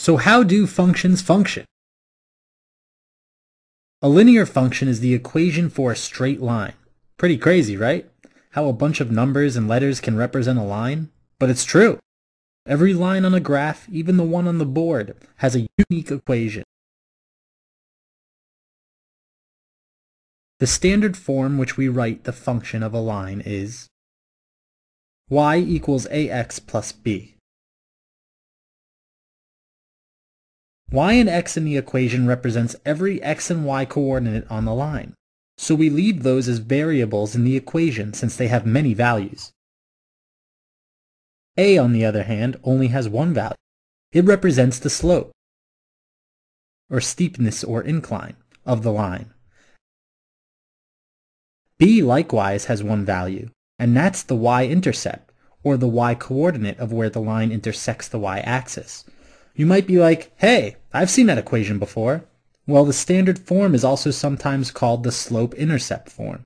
So how do functions function? A linear function is the equation for a straight line. Pretty crazy, right? How a bunch of numbers and letters can represent a line? But it's true. Every line on a graph, even the one on the board, has a unique equation. The standard form which we write the function of a line is y equals ax plus b. y and x in the equation represents every x and y coordinate on the line, so we leave those as variables in the equation since they have many values. a, on the other hand, only has one value. It represents the slope, or steepness or incline, of the line. b likewise has one value, and that's the y-intercept, or the y-coordinate of where the line intersects the y-axis. You might be like, hey, I've seen that equation before. Well, the standard form is also sometimes called the slope-intercept form.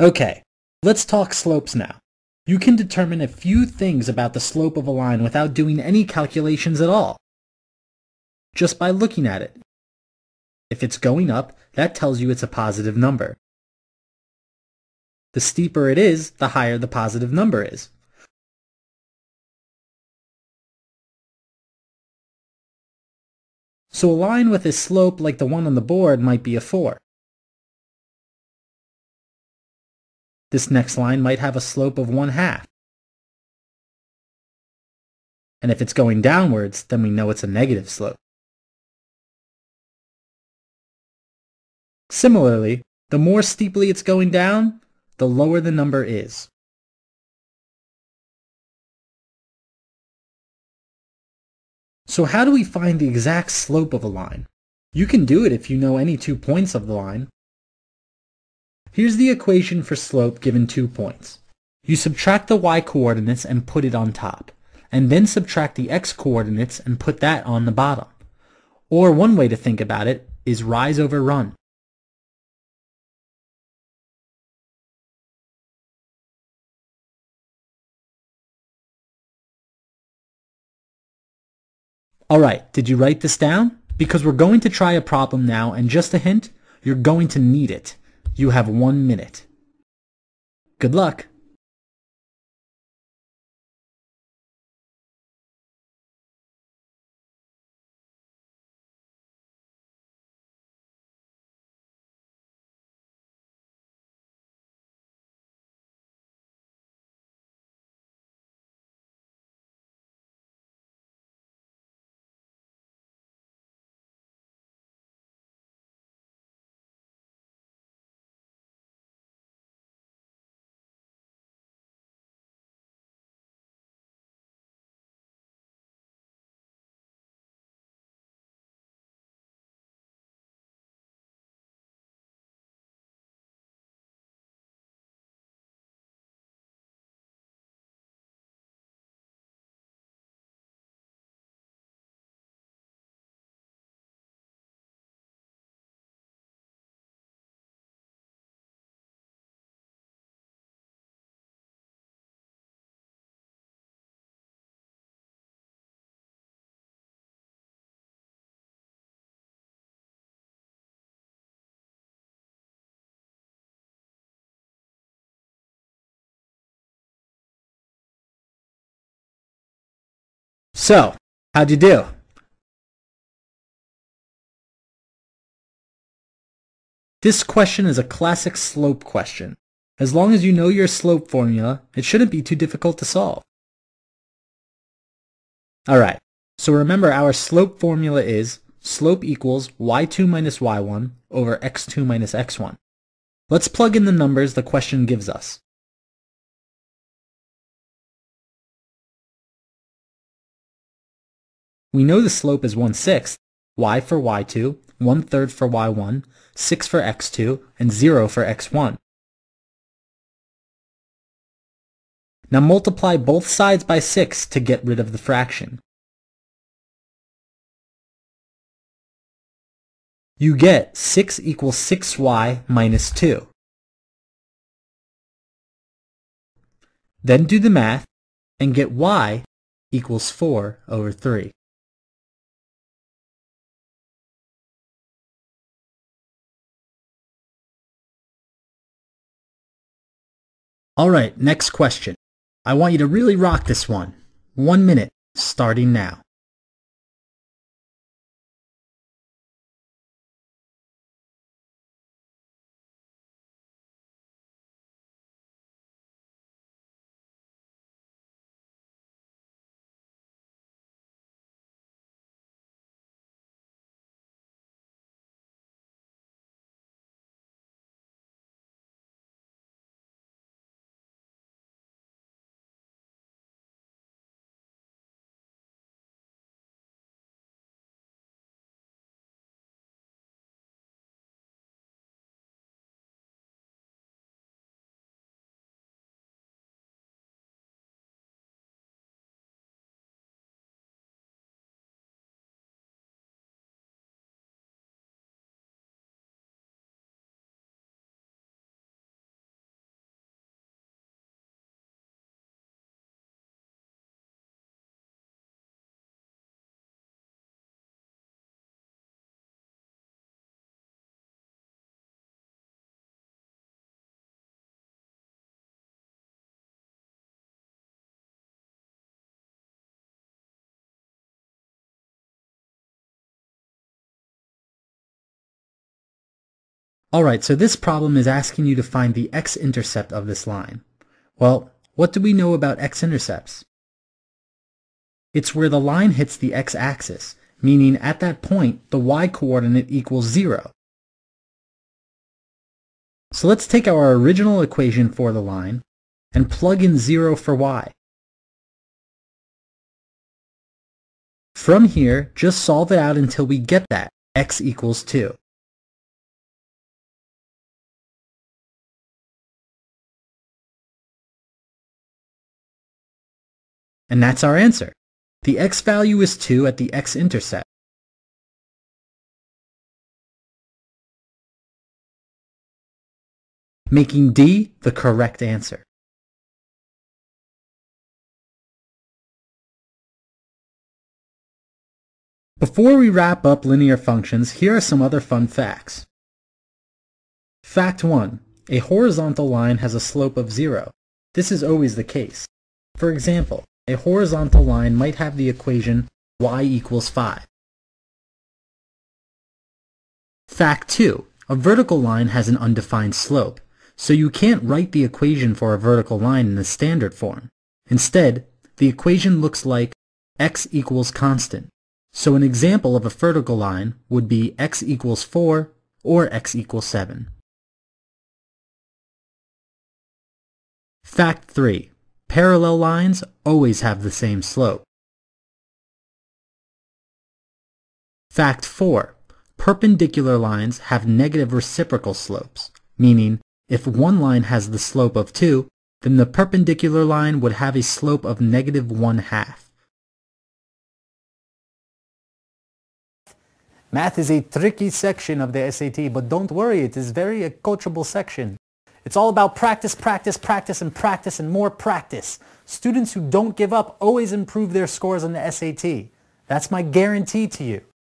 Okay, let's talk slopes now. You can determine a few things about the slope of a line without doing any calculations at all. Just by looking at it. If it's going up, that tells you it's a positive number. The steeper it is, the higher the positive number is. So a line with a slope like the one on the board might be a 4. This next line might have a slope of 1 half. And if it's going downwards, then we know it's a negative slope. Similarly, the more steeply it's going down, the lower the number is. So how do we find the exact slope of a line? You can do it if you know any two points of the line. Here's the equation for slope given two points. You subtract the y-coordinates and put it on top, and then subtract the x-coordinates and put that on the bottom. Or one way to think about it is rise over run. Alright, did you write this down? Because we're going to try a problem now, and just a hint, you're going to need it. You have one minute. Good luck! So, how'd you do? This question is a classic slope question. As long as you know your slope formula, it shouldn't be too difficult to solve. Alright, so remember our slope formula is slope equals y2 minus y1 over x2 minus x1. Let's plug in the numbers the question gives us. We know the slope is 1 sixth, y for y2, 1 third for y1, 6 for x2, and 0 for x1. Now multiply both sides by 6 to get rid of the fraction. You get 6 equals 6y minus 2. Then do the math and get y equals 4 over 3. Alright, next question. I want you to really rock this one. One minute, starting now. Alright, so this problem is asking you to find the x-intercept of this line. Well, what do we know about x-intercepts? It's where the line hits the x-axis, meaning at that point the y-coordinate equals 0. So let's take our original equation for the line and plug in 0 for y. From here, just solve it out until we get that, x equals 2. And that's our answer. The x value is 2 at the x-intercept. Making D the correct answer. Before we wrap up linear functions, here are some other fun facts. Fact 1. A horizontal line has a slope of 0. This is always the case. For example, a horizontal line might have the equation y equals 5. Fact 2. A vertical line has an undefined slope, so you can't write the equation for a vertical line in the standard form. Instead, the equation looks like x equals constant. So an example of a vertical line would be x equals 4 or x equals 7. Fact 3. Parallel lines always have the same slope. Fact 4. Perpendicular lines have negative reciprocal slopes, meaning if one line has the slope of 2, then the perpendicular line would have a slope of negative 1 half. Math is a tricky section of the SAT, but don't worry, it is very a coachable section. It's all about practice, practice, practice, and practice, and more practice. Students who don't give up always improve their scores on the SAT. That's my guarantee to you.